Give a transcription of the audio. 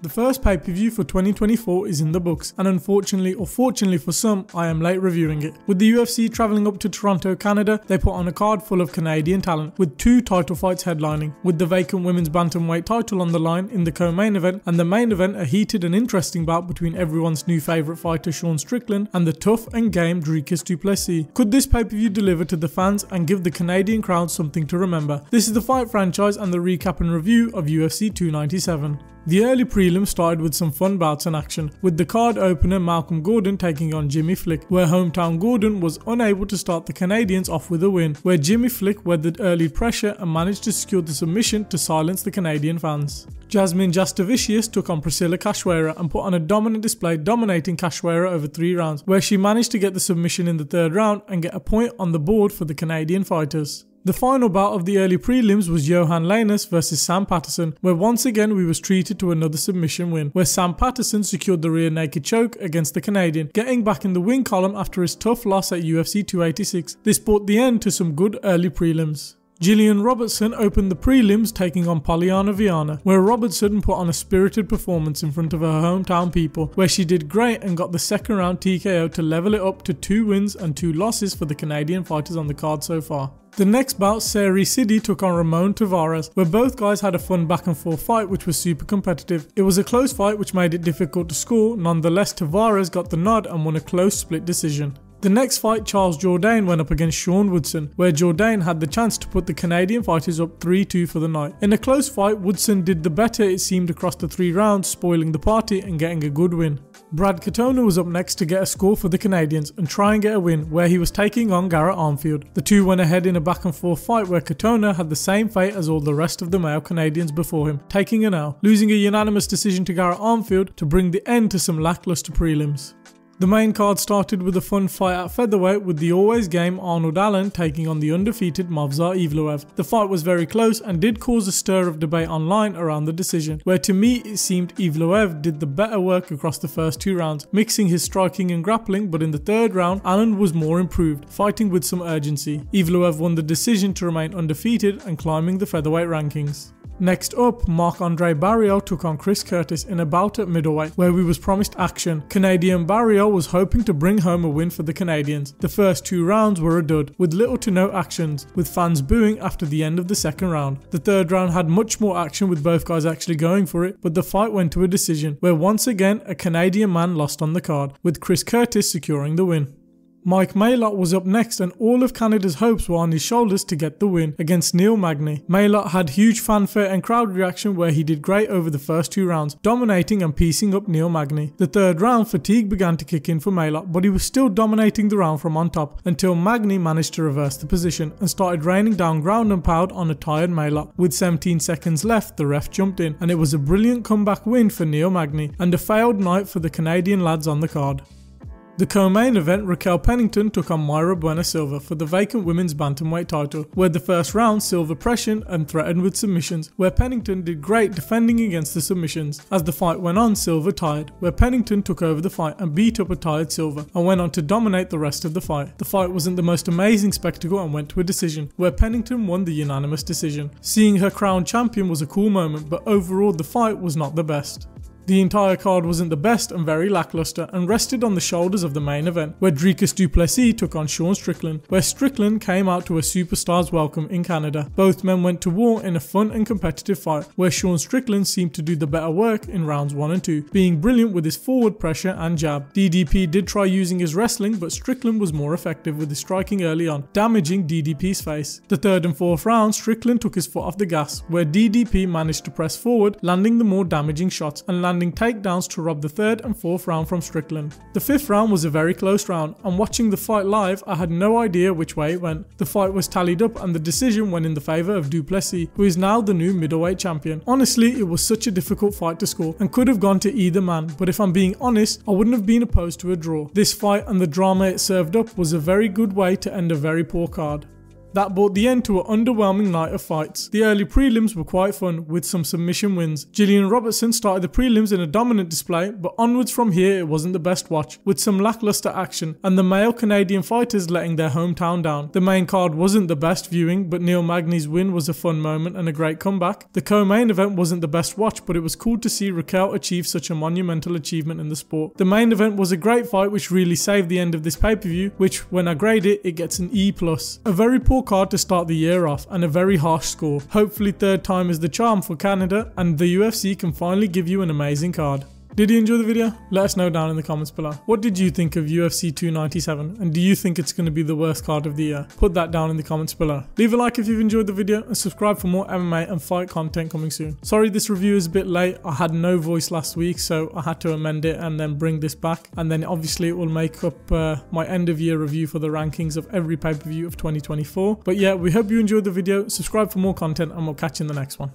The first pay per view for 2024 is in the books, and unfortunately or fortunately for some, I am late reviewing it. With the UFC travelling up to Toronto, Canada, they put on a card full of Canadian talent, with two title fights headlining, with the vacant women's bantamweight title on the line in the co main event, and the main event a heated and interesting bout between everyone's new favourite fighter Sean Strickland and the tough and game Dricus Du Plessis. Could this pay per view deliver to the fans and give the Canadian crowd something to remember? This is the fight franchise and the recap and review of UFC 297. The early prelim started with some fun bouts in action, with the card opener Malcolm Gordon taking on Jimmy Flick, where hometown Gordon was unable to start the Canadians off with a win, where Jimmy Flick weathered early pressure and managed to secure the submission to silence the Canadian fans. Jasmine Jasudavicius took on Priscila Cachoeira and put on a dominant display dominating Cachoeira over three rounds, where she managed to get the submission in the third round and get a point on the board for the Canadian fighters. The final bout of the early prelims was Yohan Lainesse versus Sam Patterson, where once again we was treated to another submission win, where Sam Patterson secured the rear naked choke against the Canadian, getting back in the win column after his tough loss at UFC 286. This brought the end to some good early prelims. Gillian Robertson opened the prelims taking on Polyana Viana, where Robertson put on a spirited performance in front of her hometown people, where she did great and got the second round TKO to level it up to two wins and two losses for the Canadian fighters on the card so far. The next bout, Serhiy Sidey took on Ramon Taveras, where both guys had a fun back and forth fight which was super competitive. It was a close fight which made it difficult to score, nonetheless Taveras got the nod and won a close split decision. The next fight, Charles Jourdain went up against Sean Woodson, where Jourdain had the chance to put the Canadian fighters up 3-2 for the night. In a close fight, Woodson did the better it seemed across the three rounds, spoiling the party and getting a good win. Brad Katona was up next to get a score for the Canadians and try and get a win where he was taking on Garrett Armfield. The two went ahead in a back and forth fight where Katona had the same fate as all the rest of the male Canadians before him, taking an L, losing a unanimous decision to Garrett Armfield to bring the end to some lackluster prelims. The main card started with a fun fight at featherweight with the always game Arnold Allen taking on the undefeated Movsar Evloev. The fight was very close and did cause a stir of debate online around the decision, where to me it seemed Evloev did the better work across the first two rounds, mixing his striking and grappling, but in the third round Allen was more improved, fighting with some urgency. Evloev won the decision to remain undefeated and climbing the featherweight rankings. Next up, Marc-Andre Barriault took on Chris Curtis in a bout at middleweight where we was promised action. Canadian Barriault was hoping to bring home a win for the Canadians. The first two rounds were a dud, with little to no actions, with fans booing after the end of the second round. The third round had much more action with both guys actually going for it, but the fight went to a decision, where once again a Canadian man lost on the card, with Chris Curtis securing the win. Mike Malott was up next and all of Canada's hopes were on his shoulders to get the win against Neil Magny. Malott had huge fanfare and crowd reaction where he did great over the first two rounds, dominating and piecing up Neil Magny. The third round, fatigue began to kick in for Malott, but he was still dominating the round from on top until Magny managed to reverse the position and started raining down ground and pound on a tired Malott. With 17 seconds left, the ref jumped in and it was a brilliant comeback win for Neil Magny and a failed night for the Canadian lads on the card. The co-main event, Raquel Pennington took on Mayra Bueno Silva for the vacant women's bantamweight title, where the first round Silva pressured and threatened with submissions, where Pennington did great defending against the submissions. As the fight went on, Silva tired, where Pennington took over the fight and beat up a tired Silva, and went on to dominate the rest of the fight. The fight wasn't the most amazing spectacle and went to a decision, where Pennington won the unanimous decision. Seeing her crowned champion was a cool moment, but overall the fight was not the best. The entire card wasn't the best and very lackluster and rested on the shoulders of the main event, where Dricus Du Plessis took on Sean Strickland, where Strickland came out to a superstar's welcome in Canada. Both men went to war in a fun and competitive fight, where Sean Strickland seemed to do the better work in rounds 1 and 2, being brilliant with his forward pressure and jab. DDP did try using his wrestling, but Strickland was more effective with his striking early on, damaging DDP's face. The third and fourth round, Strickland took his foot off the gas, where DDP managed to press forward, landing the more damaging shots and landing landing takedowns to rob the third and fourth round from Strickland. The fifth round was a very close round, and watching the fight live, I had no idea which way it went. The fight was tallied up and the decision went in the favour of Du Plessis, who is now the new middleweight champion. Honestly, it was such a difficult fight to score and could have gone to either man, but if I'm being honest, I wouldn't have been opposed to a draw. This fight and the drama it served up was a very good way to end a very poor card. That brought the end to an underwhelming night of fights. The early prelims were quite fun, with some submission wins. Gillian Robertson started the prelims in a dominant display, but onwards from here it wasn't the best watch, with some lackluster action, and the male Canadian fighters letting their hometown down. The main card wasn't the best viewing, but Neil Magny's win was a fun moment and a great comeback. The co-main event wasn't the best watch, but it was cool to see Raquel achieve such a monumental achievement in the sport. The main event was a great fight which really saved the end of this pay-per-view, which when I grade it, it gets an E+. plus. A very poor card to start the year off, and a very harsh score. Hopefully third time is the charm for Canada, and the UFC can finally give you an amazing card. Did you enjoy the video? Let us know down in the comments below. What did you think of UFC 297 and do you think it's going to be the worst card of the year? Put that down in the comments below. Leave a like if you've enjoyed the video and subscribe for more MMA and fight content coming soon. Sorry this review is a bit late. I had no voice last week so I had to amend it and then bring this back and then obviously it will make up uh, my end of year review for the rankings of every pay-per-view of 2024. But yeah, we hope you enjoyed the video. Subscribe for more content and we'll catch you in the next one.